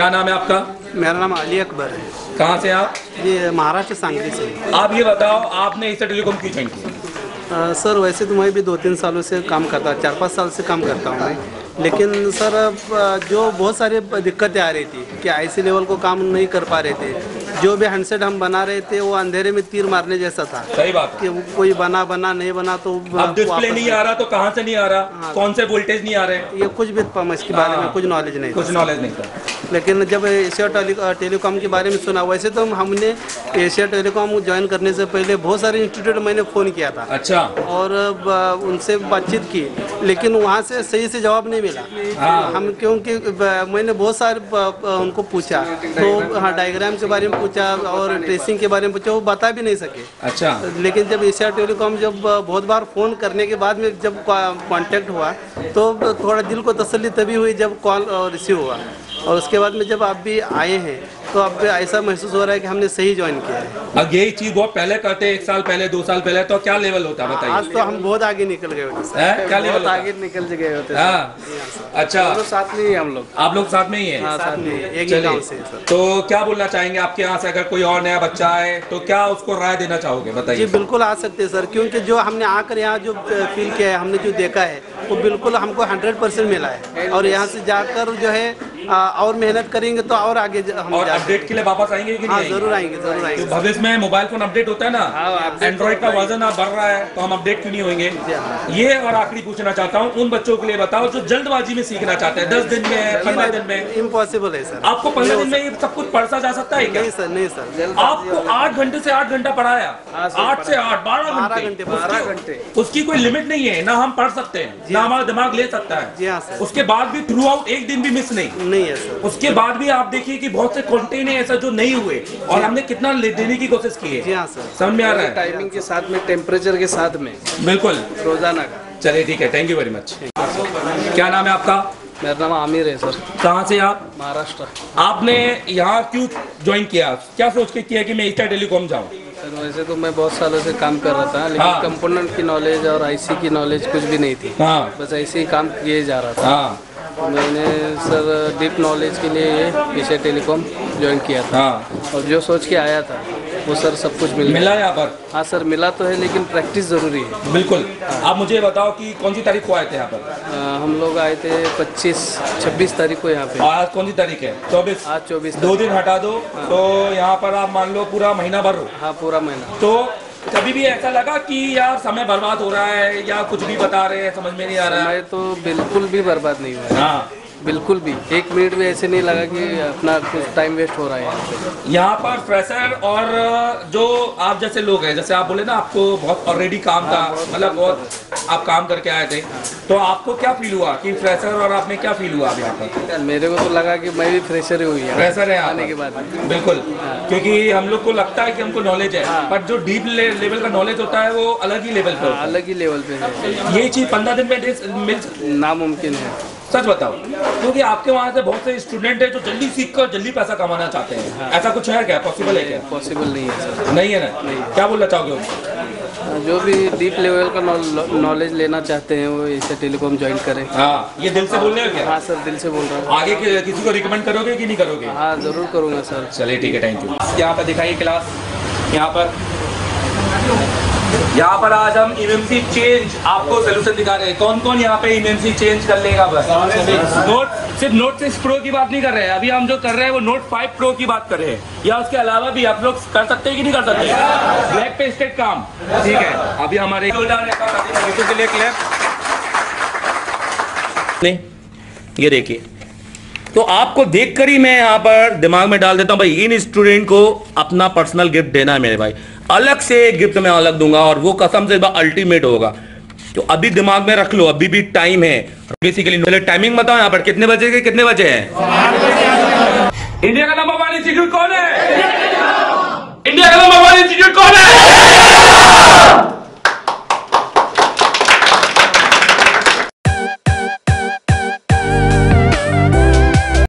क्या नाम है आपका? मेरा नाम अली अकबर है। कहाँ से आप? ये महाराष्ट्र सांगली से। आप ये बताओ आपने इसे टेलीकॉम क्यों ज्वाइन किया? सर वैसे तो मैं भी दो तीन सालों से काम करता चार पाँच साल से काम करता हूँ मैं। लेकिन सर जो बहुत सारी दिक्कतें आ रही थी कि आईसी लेवल को काम नहीं कर पा रहे थे जो भी हैंडसेट हम बना रहे थे वो अंधेरे में तीर मारने जैसा था। सही बात कि वो कोई बना बना नहीं बना तो अब डिस्प्ले नहीं आ रहा तो कहाँ से नहीं आ रहा? कौन से वोल्टेज नहीं आ रहे? ये कुछ भी इसके बारे में हाँ। कुछ नॉलेज नहीं कुछ नॉलेज नहीं था। लेकिन जब एशिया टेली टेलीकॉम के बारे में सुना वैसे तो हमने एशिया टेलीकॉम ज्वाइन करने से पहले बहुत सारे इंस्टीट्यूट मैंने फ़ोन किया था। अच्छा। और उनसे बातचीत की। लेकिन वहाँ से सही से जवाब नहीं मिला। हाँ। हम क्योंकि मैंने बहुत सारे उनको पूछा। तो हाँ डायग्राम के बारे में पूछा और ट्रेसिंग के बारे में पूछा वो बता भी नहीं सके। अच्छा। लेकिन जब एशिया टेलीकॉम जब बहुत बार फ़ोन करने के बाद में जब कॉन्टेक्ट हुआ तो थोड़ा दिल को तसली तभी हुई जब कॉल रिसीव हुआ। और उसके बाद में जब आप भी आए हैं तो अब ऐसा महसूस हो रहा है कि हमने सही ज्वाइन किया है? अब यही चीज़ बहुत पहले करते एक साल पहले दो साल पहले तो क्या लेवल होता है बताइए? आज तो हम बहुत आगे निकल गए होते हैं? क्या लेवल आगे निकल गए होते सर। हाँ। अच्छा। दोनों साथ में ही हम लोग। आप लोग साथ में ही हैं? हाँ साथ में एक ही चलिए। से तो क्या बोलना चाहेंगे आपके यहाँ से? अगर कोई और नया बच्चा आए तो क्या उसको राय देना चाहोगे? जी बताइए बिल्कुल आ सकते हैं सर। क्योंकि जो हमने आकर यहाँ जो फील किया है हमने जो देखा है वो बिल्कुल हमको हंड्रेड मिला है। और यहाँ से जाकर जो है और मेहनत करेंगे तो और आगे हम और अपडेट के लिए वापस आएँगे कि हाँ नहीं ज़रूर आएँगे आएँगे ज़रूर तो आएँगे। भविष्य में मोबाइल फ़ोन अपडेट होता है ना? हाँ, एंड्रॉइड का तो वर्जन आप बढ़ रहा है तो हम अपडेट क्यों नहीं होंगे? हाँ। ये और आखिरी पूछना चाहता हूँ उन बच्चों के लिए बताओ जो जल्दबाजी में सीखना चाहते हैं। दस दिन में पंद्रह दिन में इम्पॉसिबल है सर आपको पंद्रह दिन में ये सब कुछ पढ़ जा सकता है नहीं सर नहीं सर आपको आठ घंटे से आठ घंटा पढ़ाया। हाँ, आठ से आठ बारह घंटे। बारह घंटे। उसकी कोई लिमिट नहीं है ना हम पढ़ सकते हैं ना हमारा दिमाग ले सकता है। हाँ, उसके बाद भी थ्रू आउट एक दिन भी मिस नहीं नहीं है सर उसके बाद भी आप देखिए कि बहुत से कंटेंट है ऐसा जो नहीं हुए। और हमने कितना देने की कोशिश की जी है हाँ सर समझ में आ रहा है? टाइमिंग के साथ में टेम्परेचर के साथ में। बिल्कुल। रोज़ाना का। चलिए ठीक है. थैंक यू वेरी मच क्या नाम है आपका? मेरा नाम आमिर है सर कहाँ से आप? महाराष्ट्र। आपने यहाँ क्यों ज्वाइन किया? क्या सोच के किया कि मैं ईस्टर टेलीकॉम जाऊँ? सर वैसे तो मैं बहुत सालों से काम कर रहा था लेकिन हाँ। कंपोनेंट की नॉलेज और आईसी की नॉलेज कुछ भी नहीं थी। हाँ। बस ऐसे ही काम किए जा रहा था। हाँ। मैंने सर डीप नॉलेज के लिए ये एशिया टेलीकॉम ज्वाइन किया था। हाँ। और जो सोच के आया था वो सर सब कुछ मिल। मिला यहाँ पर? हाँ सर मिला तो है लेकिन प्रैक्टिस ज़रूरी है। बिल्कुल। आप मुझे ये बताओ कि कौन सी तारीख को आए थे यहाँ पर? अ, हम लोग आए थे 25 26 तारीख को यहाँ पे। और आज कौन सी तारीख है? चौबीस। आज 24 दो दिन हटा दो तो यहाँ पर आप मान लो पूरा महीना भर हो। हाँ पूरा महीना। तो कभी भी ऐसा लगा कि यार समय बर्बाद हो रहा है या कुछ भी बता रहे हैं समझ में नहीं आ रहा? है तो बिल्कुल भी बर्बाद नहीं हुआ हाँ। बिल्कुल भी। एक मिनट भी ऐसे नहीं लगा कि अपना कुछ टाइम वेस्ट हो रहा है यहाँ पर फ्रेशर और जो आप जैसे लोग हैं जैसे आप बोले ना आपको बहुत ऑलरेडी काम था मतलब बहुत आप काम करके आए थे। तो आपको क्या फील हुआ कि फ्रेशर और आपने क्या फील हुआ यहाँ पर? मेरे को तो लगा कि मैं भी फ्रेशर ही हुई है फ्रेशर है आने के बाद बिल्कुल। क्योंकि हम लोग को लगता है कि हमको नॉलेज है हाँ। पर जो डीप लेवल का नॉलेज होता है वो अलग ही लेवल पे हाँ, अलग ही लेवल पे है। है ये चीज़ पंद्रह दिन में मिल नामुमकिन है। सच बताओ क्योंकि आपके वहाँ से बहुत से स्टूडेंट है जो जल्दी सीख कर जल्दी पैसा कमाना चाहते हैं। हाँ। ऐसा कुछ है क्या? पॉसिबल है क्या? पॉसिबल नहीं है सर नहीं है ना? नहीं। क्या बोलना चाहोगे जो भी डीप लेवल का नॉलेज लेना चाहते हैं वो ऐसे टेलीकॉम ज्वाइन करें। हाँ ये दिल से बोल रहे हो क्या? हाँ सर दिल से बोल रहा हूँ। आगे कि- किसी को रिकमेंड करोगे कि नहीं करोगे? हाँ ज़रूर करूँगा सर चलिए ठीक है थैंक यू यहाँ पर दिखाइए क्लास यहाँ पर। यहाँ पर आज हम इमेमसी चेंज आपको सोल्यूशन दिखा रहे हैं। कौन कौन यहाँ पे इमेमसी चेंज कर लेगा बस? नोट सिर्फ़ नोट सिक्स प्रो की बात नहीं कर रहे हैं। अभी हम जो कर रहे हैं वो नोट फाइव प्रो की बात कर रहे हैं। या उसके अलावा भी आप लोग कर सकते हैं कि नहीं कर सकते ब्लैक पे स्टेट काम। ठीक है। अभी हमारे के लिए क्लैप नहीं ये देखिए। तो आपको देखकर ही मैं यहाँ पर दिमाग में डाल देता हूँ भाई इन स्टूडेंट को अपना पर्सनल गिफ्ट देना है मेरे भाई। अलग से गिफ्ट मैं अलग दूँगा और वो कसम से अल्टीमेट होगा। तो अभी दिमाग में रख लो, अभी भी टाइम है। बेसिकली पहले टाइमिंग बताओ यहाँ पर, कितने बजे के, कितने बजे है? इंडिया का नंबर वन इंस्टीट्यूट कौन है? इंडिया का नंबर वन इंस्टीट्यूट कौन है?